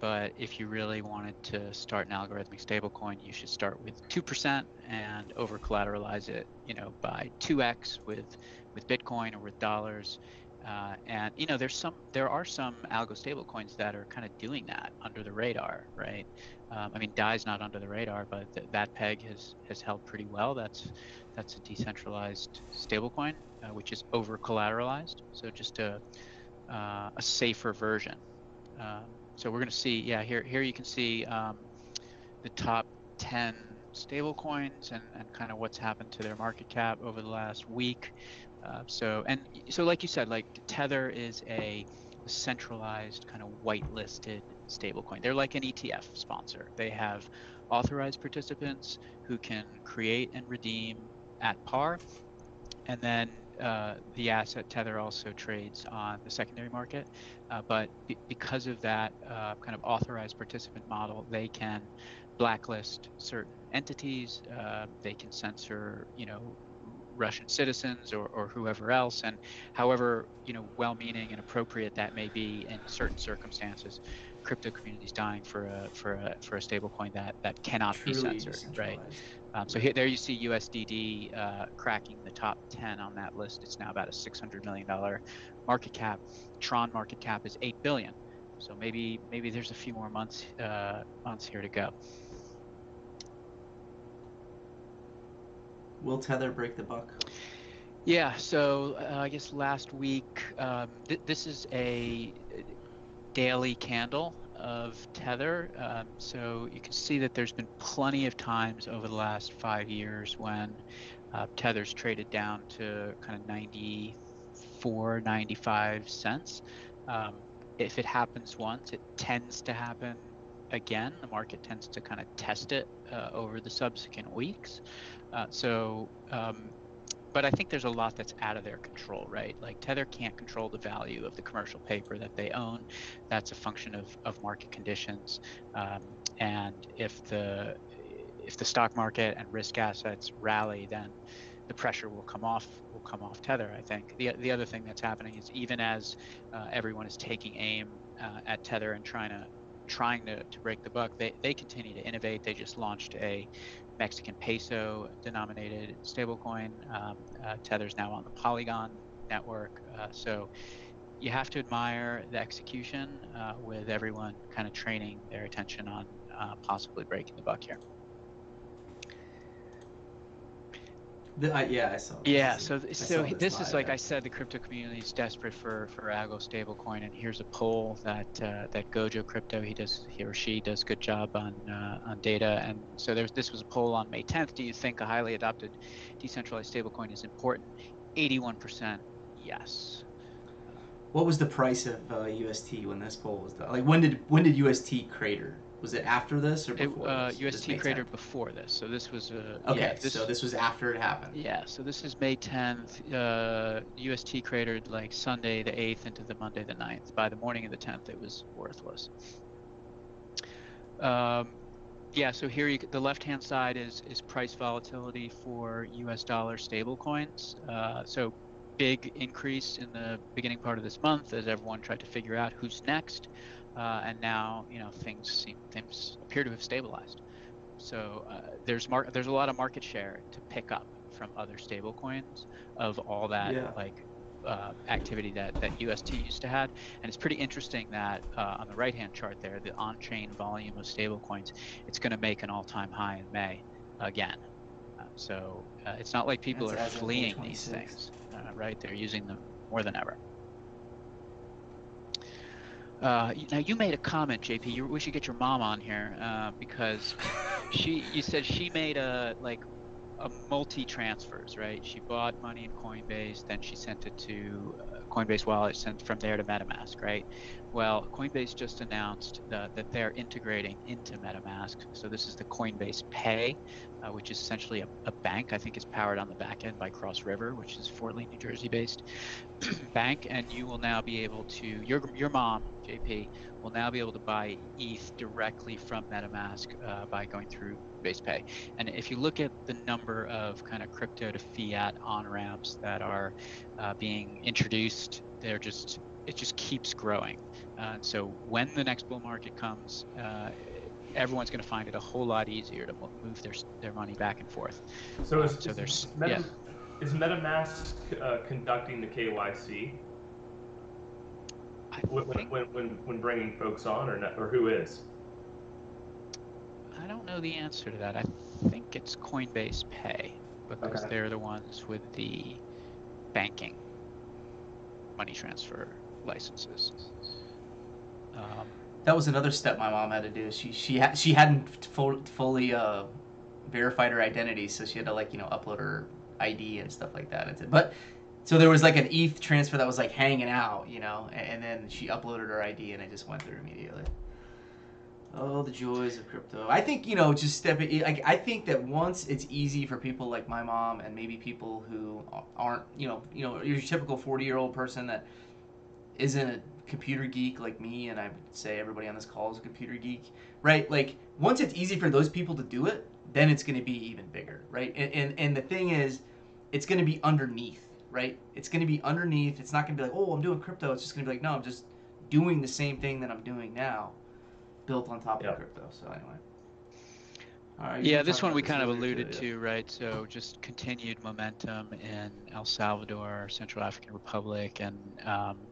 But if you really wanted to start an algorithmic stablecoin, you should start with 2% and over collateralize it, you know, by 2x with with Bitcoin or with dollars. Uh, and you know, there's some there are some algo stablecoins that are kind of doing that under the radar, right? Um, I mean, DAI's not under the radar, but th- that peg has has held pretty well. That's that's a decentralized stablecoin, uh, which is over collateralized, so just a uh, a safer version. Um, so we're going to see, yeah, here here you can see um, the top 10 stablecoins and, and kind of what's happened to their market cap over the last week. Uh, so and so, like you said, like Tether is a centralized kind of whitelisted stablecoin. They're like an ETF sponsor. They have authorized participants who can create and redeem at par, and then uh, the asset Tether also trades on the secondary market. Uh, but be- because of that uh, kind of authorized participant model, they can blacklist certain entities. Uh, they can censor, you know, Russian citizens or, or whoever else. And however, you know, well-meaning and appropriate that may be in certain circumstances, crypto communities dying for a for a for a stablecoin that that cannot Truly be censored, right? Um, so here, there you see USDD uh, cracking the top 10 on that list. It's now about a 600 million dollar market cap. Tron market cap is 8 billion. So maybe maybe there's a few more months uh, months here to go. Will Tether break the buck? Yeah, so uh, I guess last week, um, th- this is a daily candle of Tether. Um, so you can see that there's been plenty of times over the last five years when uh, Tether's traded down to kind of 94, 95 cents. Um, if it happens once, it tends to happen again. The market tends to kind of test it uh, over the subsequent weeks. Uh, so, um, but I think there's a lot that's out of their control, right? Like Tether can't control the value of the commercial paper that they own. That's a function of, of market conditions. Um, and if the if the stock market and risk assets rally, then the pressure will come off will come off Tether. I think the the other thing that's happening is even as uh, everyone is taking aim uh, at Tether and trying to trying to, to break the buck, they, they continue to innovate. They just launched a Mexican peso denominated stablecoin. Um, uh, Tether's now on the Polygon network. Uh, so you have to admire the execution uh, with everyone kind of training their attention on uh, possibly breaking the buck here. The, uh, yeah, I saw. This. Yeah, so I so saw this, is like I said, the crypto community is desperate for for Algo stablecoin, and here's a poll that uh, that Gojo Crypto he does he or she does good job on uh, on data, and so there's this was a poll on May 10th. Do you think a highly adopted decentralized stablecoin is important? 81% yes. What was the price of uh, UST when this poll was done? Like when did when did UST crater? Was it after this or It, before? uh, this? This UST May cratered 10th? before this, so this was uh, Okay, yeah, this, so this was after it happened. Yeah, so this is May 10th. Uh, UST cratered like Sunday the 8th into the Monday the 9th. By the morning of the 10th, it was worthless. Um, yeah, so here you, the left-hand side is is price volatility for U.S. dollar stablecoins. Uh, so big increase in the beginning part of this month as everyone tried to figure out who's next, uh, and now you know things seem things appear to have stabilized. So uh, there's mar- there's a lot of market share to pick up from other stablecoins of all that Yeah. like uh, activity that, that UST used to had. And it's pretty interesting that uh, on the right hand chart there, the on chain volume of stablecoins, it's going to make an all time high in May again. Uh, so uh, it's not like people That's are as of May fleeing these things, uh, right? They're using them more than ever. Uh, now you made a comment, JP. You, we should get your mom on here uh, because she. You said she made a like a multi transfers, right? She bought money in Coinbase, then she sent it to uh, Coinbase wallet, sent from there to MetaMask, right? Well, Coinbase just announced that, that they're integrating into MetaMask. So this is the Coinbase Pay, uh, which is essentially a, a bank. I think it's powered on the back end by Cross River, which is Fort Lee, New Jersey based bank. And you will now be able to, your, your mom, JP, will now be able to buy ETH directly from MetaMask uh, by going through Base Pay. And if you look at the number of kind of crypto to fiat on ramps that are uh, being introduced, they're just it just keeps growing. Uh, so when the next bull market comes, uh, everyone's going to find it a whole lot easier to move their their money back and forth. So is, So is there's- Meta, yeah. is MetaMask uh, conducting the KYC when, when, when, when, when bringing folks on, or not, or who is? I don't know the answer to that. I think it's Coinbase Pay because Okay. they're the ones with the banking money transfer licenses. Um, That was another step my mom had to do. She she ha- she hadn't full, fully uh, verified her identity, so she had to like you know upload her ID and stuff like that. But so there was like an ETH transfer that was like hanging out, you know, and, and then she uploaded her ID and it just went through immediately. Oh, the joys of crypto. I think you know, just stepping. Like I think that once it's easy for people like my mom and maybe people who aren't, you know, you know, your typical forty-year-old person that isn't a computer geek like me, and I would say everybody on this call is a computer geek, right? Like once it's easy for those people to do it, then it's going to be even bigger, right? And and, and the thing is, it's going to be underneath, right? It's going to be underneath. It's not going to be like, oh, I'm doing crypto. It's just going to be like, no, I'm just doing the same thing that I'm doing now, built on top Yep. of crypto. So anyway. All right. Yeah, this one we kind of alluded to, right? So just continued momentum in El Salvador, Central African Republic, and um,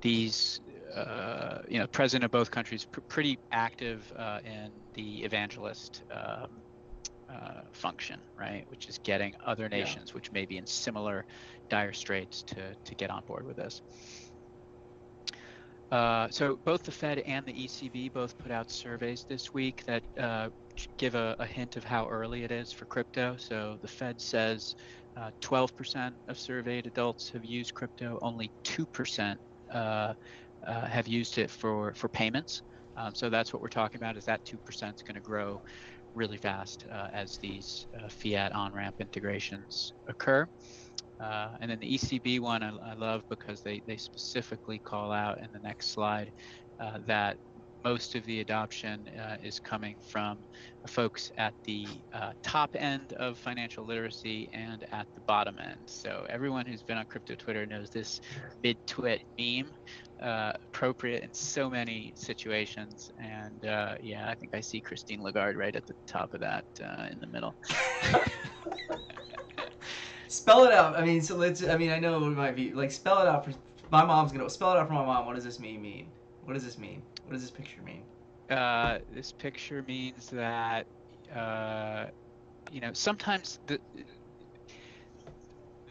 these, uh, you know, president of both countries pr- pretty active uh, in the evangelist um, uh, function, right? Which is getting other nations, which may be in similar dire straits, to to get on board with this. Uh, so both the Fed and the ECB both put out surveys this week that uh, give a, a hint of how early it is for crypto. So the Fed says uh, 12% of surveyed adults have used crypto, only 2% uh, uh, have used it for, for payments. Um, so that's what we're talking about is that 2% is going to grow really fast uh, as these uh, fiat on-ramp integrations occur. Uh, and then the ECB one I, I, love because they, they specifically call out in the next slide uh, that most of the adoption uh, is coming from folks at the uh, top end of financial literacy and at the bottom end. So everyone who's been on crypto Twitter knows this mid-twit meme, uh, appropriate in so many situations. And uh, yeah, I think I see Christine Lagarde right at the top of that in the middle. spell it out. I mean, so let's. I mean, I know it might be like spell it out for. My mom's gonna spell it out for my mom. What does this meme mean? What does this mean? What does this picture mean? Uh, this picture means that uh, you know sometimes the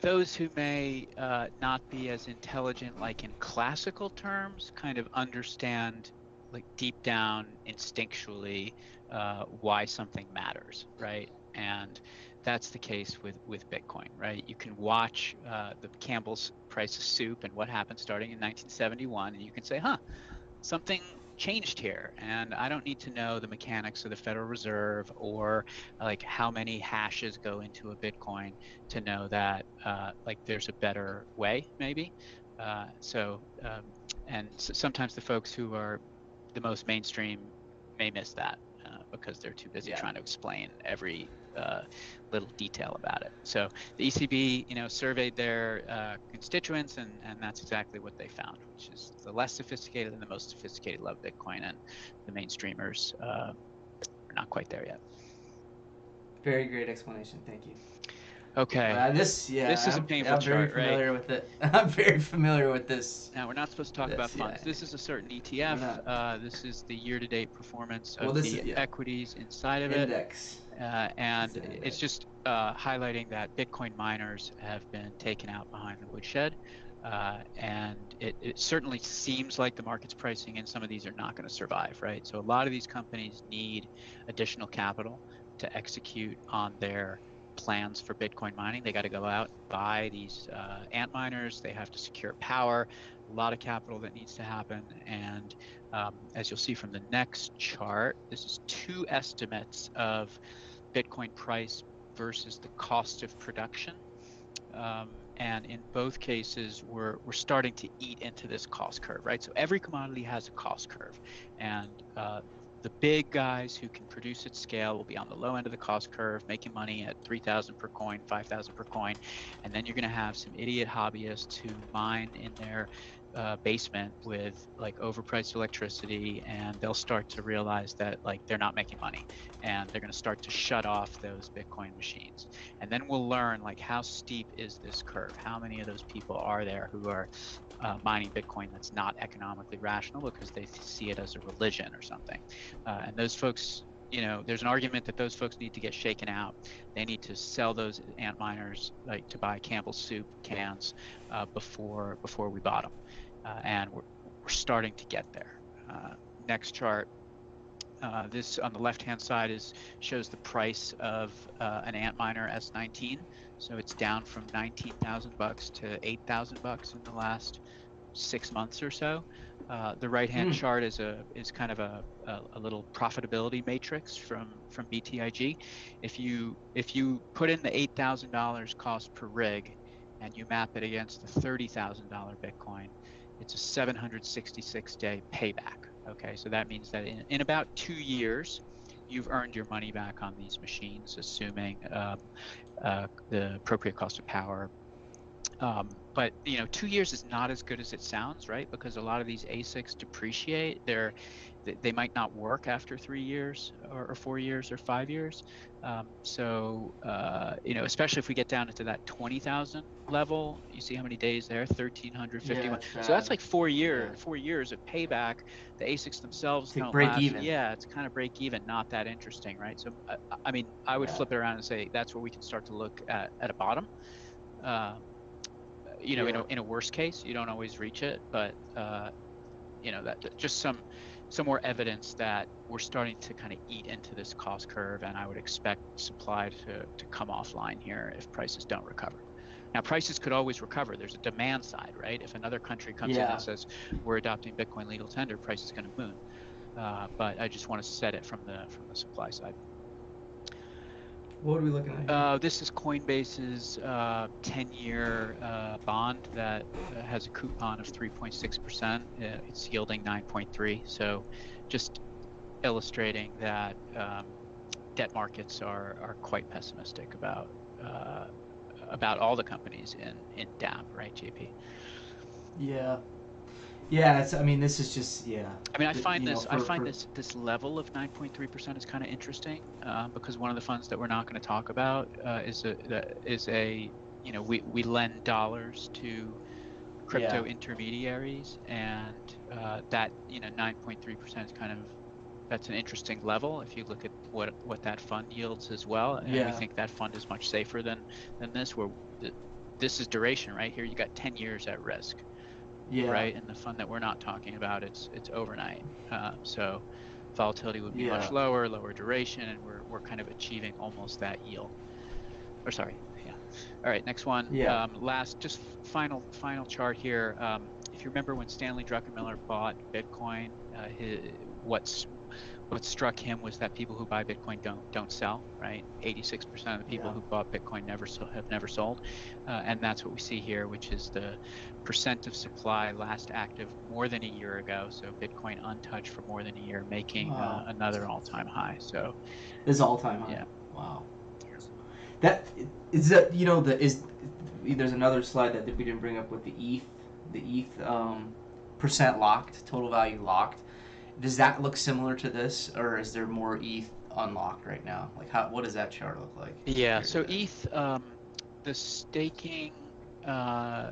those who may uh, not be as intelligent, like in classical terms, kind of understand like deep down instinctually uh, why something matters, right? And that's the case with with Bitcoin, right? You can watch uh, the Campbell's Price of Soup and what happened starting in 1971, and you can say, "Huh, something changed here." And I don't need to know the mechanics of the Federal Reserve or like how many hashes go into a Bitcoin to know that uh, like there's a better way, maybe. Uh, so, um, and so sometimes the folks who are the most mainstream may miss that uh, because they're too busy Yeah. trying to explain every uh, little detail about it. So the ECB, you know, surveyed their uh, constituents, and, and that's exactly what they found, which is the less sophisticated and the most sophisticated love Bitcoin, and the mainstreamers uh, are not quite there yet. Very great explanation. Thank you. Okay. Uh, this, yeah. This is a I'm, painful I'm very chart, right? familiar with it. I'm very familiar with this. Now we're not supposed to talk This, about funds. yeah. This is a certain ETF. Uh, this is the year-to-date performance of this the is- yeah. equities inside of it. Index. Uh, and It's just uh, highlighting that Bitcoin miners have been taken out behind the woodshed. Uh, and it, it certainly seems like the market's pricing in some of these are not going to survive, right? So a lot of these companies need additional capital to execute on their plans for Bitcoin mining. They got to go out and buy these uh, Antminers. They have to secure power. A lot of capital that needs to happen. And um, as you'll see from the next chart, this is two estimates of Bitcoin price versus the cost of production. Um, and in both cases, we're, we're starting to eat into this cost curve, right? So every commodity has a cost curve. And uh, the big guys who can produce at scale will be on the low end of the cost curve, making money at 3,000 per coin, 5,000 per coin. And then you're going to have some idiot hobbyists who mine in their uh, basement with like overpriced electricity and they'll start to realize that like they're not making money and they're going to start to shut off those bitcoin machines. And then we'll learn like how steep is this curve? How many of those people are there who are uh, mining bitcoin that's not economically rational because they see it as a religion or something? Uh, and those folks you know there's an argument that those folks need to get shaken out. They need to sell those Antminers like to buy campbell's soup cans uh, before before we bought them and we're, we're starting to get there. Uh, next chart. Uh, this on the left-hand side is shows the price of uh, an Antminer S19. So it's down from 19,000 bucks to 8,000 bucks in the last six months or so. Uh, the right-hand Hmm. chart is a is kind of a, a, a little profitability matrix from from BTIG. If you if you put in the eight thousand dollars cost per rig, and you map it against the thirty thousand dollar Bitcoin, it's a 766 day payback. Okay, so that means that in, in about two years, you've earned your money back on these machines, assuming um, uh, the appropriate cost of power. Um, but you know, two years is not as good as it sounds, right? Because a lot of these ASICs depreciate. They're they might not work after three years or, or four years or five years. Um, so uh, you know, especially if we get down into that twenty thousand level, you see how many days there? Thirteen hundred fifty-one. Yeah, so that's like four years, Yeah. four years of payback. The ASICs themselves To don't break last- even. Yeah, it's kind of break even, not that interesting, right? So I, I mean, I would Yeah. flip it around and say that's where we can start to look at at a bottom. Uh, you know, in Yeah. a in a worst case, you don't always reach it, but uh, you know that that- just some some more evidence that we're starting to kind of eat into this cost curve, and I would expect supply to, to come offline here if prices don't recover. Now, prices could always recover. There's a demand side, right? If another country comes in and says we're adopting Bitcoin legal tender, price is going to moon. Uh, but I just want to set it from the from the supply side. What are we looking at? here? Uh, this is Coinbase's uh, 10-year uh, bond that uh, has a coupon of 3.6%. Uh, it's yielding 9.3. So, just illustrating that um, debt markets are, are quite pessimistic about uh, about all the companies in in DApp, right, JP? yeah. Yeah, it's, I mean, this is just, yeah. I mean, I find you know, this. I find for- this this level of 9.3% is kind of interesting uh, because one of the funds that we're not going to talk about uh, is a is a you know we we lend dollars to crypto intermediaries and uh, that you know 9.3% is kind of that's an interesting level if you look at what what that fund yields as well and Yeah. we think that fund is much safer than than this where th- this is duration right here you got 10 years at risk Yeah. right? And the fund that we're not talking about, it's it's overnight. Uh, so volatility would be much lower, lower duration, and we're we're kind of achieving almost that yield. Or sorry, yeah. All right, next one. Yeah. Um, last, just final final chart here. Um, if you remember when Stanley Druckenmiller bought Bitcoin, uh, his, what's what struck him was that people who buy Bitcoin don't don't sell, right? 86% of the people Yeah. who bought Bitcoin never so, have never sold, uh, and that's what we see here, which is the percent of supply last active more than a year ago. So Bitcoin untouched for more than a year, making Wow. uh, another all-time high. So This is all time high. Yeah. Wow. That is that you know the is there's another slide that we didn't bring up with the ETH the ETH um, percent locked total value locked. Does that look similar to this, or is there more ETH unlocked right now? Like how what does that chart look like? yeah, compared so? ETH, um, the staking uh,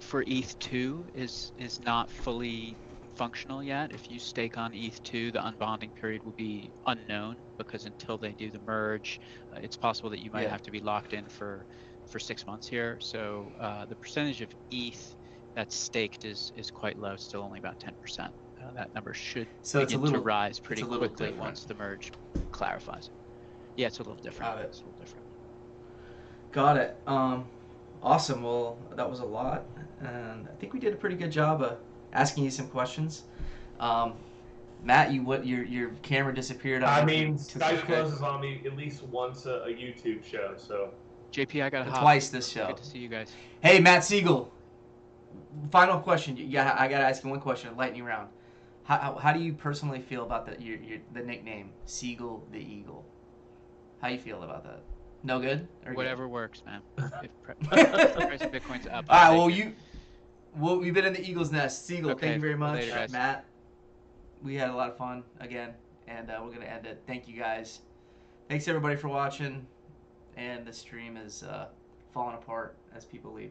for ETH2 is is not fully functional yet. If you stake on ETH2, the unbonding period will be unknown because until they do the merge, uh, it's possible that you might Yeah. have to be locked in for for six months here. So uh, the percentage of ETH that's staked is is quite low, still only about 10%. Uh, that number should So it's a begin little to rise pretty a quickly different. once the merge clarifies. Yeah, it's a little different. Got it. It's a little different. Got it. Um, awesome. Well, that was a lot, and I think we did a pretty good job of asking you some questions. Um, Matt, you what your your camera disappeared. I don't mean, you Skype it. closes on me at least once a, a YouTube show, so JP, I got to hop. twice this show. Good to see you guys. Hey, Matt Sigel. Final question. Yeah, I gotta ask you one question. Lightning round. How, how, do you personally feel about the your, your the nickname Sigel the Eagle? How you feel about that? No good. Or good? Whatever works, man. If pre- price of Bitcoin's up. right. I'll Well, it. you. Well, we've been in the Eagle's nest. Sigel, Okay, thank you very much, later. Matt. We had a lot of fun again, and uh, we're gonna end it. Thank you guys. Thanks everybody for watching, and the stream is uh, falling apart as people leave.